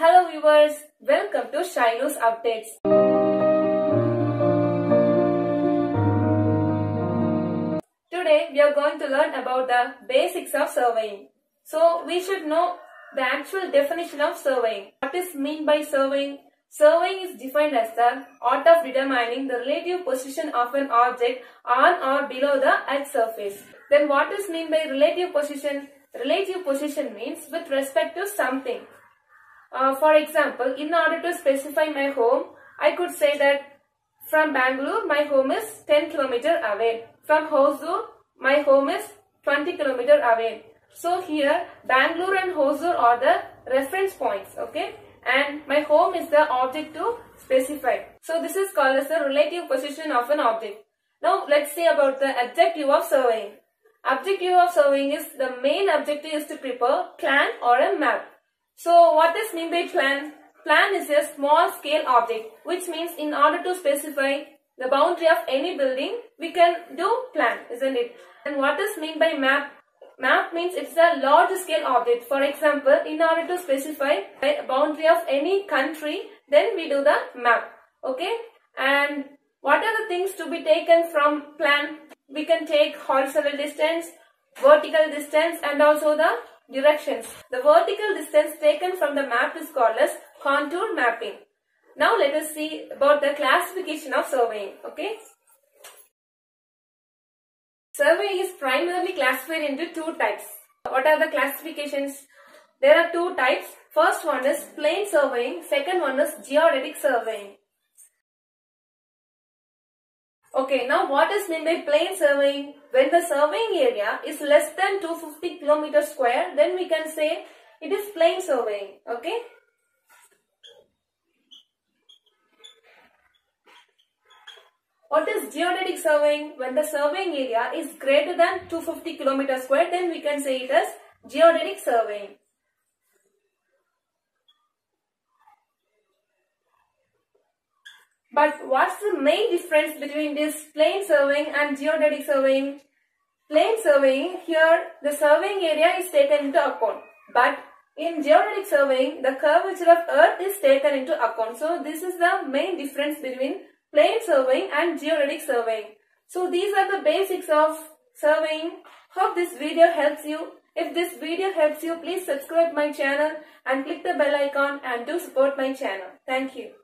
Hello viewers, welcome to Shylus Updates. Today we are going to learn about the basics of surveying. So we should know the actual definition of surveying. What is meant by surveying? Surveying is defined as the art of determining the relative position of an object on or below the earth's surface. Then what is meant by relative position? Relative position means with respect to something. Uh, for example, in order to specify my home, I could say that from Bangalore, my home is 10 km away. From Hosur, my home is 20 km away. So here, Bangalore and Hosur are the reference points, okay? And my home is the object to specify. So this is called as the relative position of an object. Now let's see about the objective of surveying. Objective of surveying is the main objective is to prepare plan or a map. So what is mean by plan? Plan is a small scale object which means in order to specify the boundary of any building we can do plan isn't it? And what is mean by map? Map means it's a large scale object. For example, in order to specify the boundary of any country then we do the map. Okay? And what are the things to be taken from plan? We can take horizontal distance, vertical distance and also the directions. The vertical distance taken from the map is called as contour mapping. Now let us see about the classification of surveying. Okay. Surveying is primarily classified into two types. What are the classifications? There are two types. First one is plane surveying. Second one is geodetic surveying. Okay, now what is meant by plane surveying? When the surveying area is less than 250 km square, then we can say it is plain surveying. Okay. What is geodetic surveying? When the surveying area is greater than 250 km square, then we can say it as geodetic surveying. But what's the main difference between this plane surveying and geodetic surveying? Plane surveying, here the surveying area is taken into account. But in geodetic surveying, the curvature of earth is taken into account. So this is the main difference between plane surveying and geodetic surveying. So these are the basics of surveying. Hope this video helps you. If this video helps you, please subscribe my channel and click the bell icon and do support my channel. Thank you.